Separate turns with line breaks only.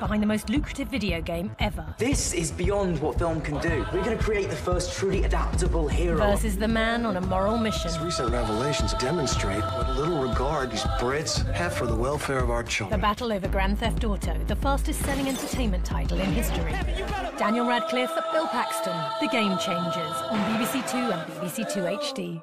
behind the most lucrative video game ever.
This is beyond what film can do. We're going to create the first truly adaptable hero.
Versus the man on a moral mission.
His recent revelations demonstrate what little regard these Brits have for the welfare of our children.
The battle over Grand Theft Auto, the fastest selling entertainment title in history. Daniel Radcliffe, Bill Paxton, The Game Changers on BBC Two and BBC Two HD.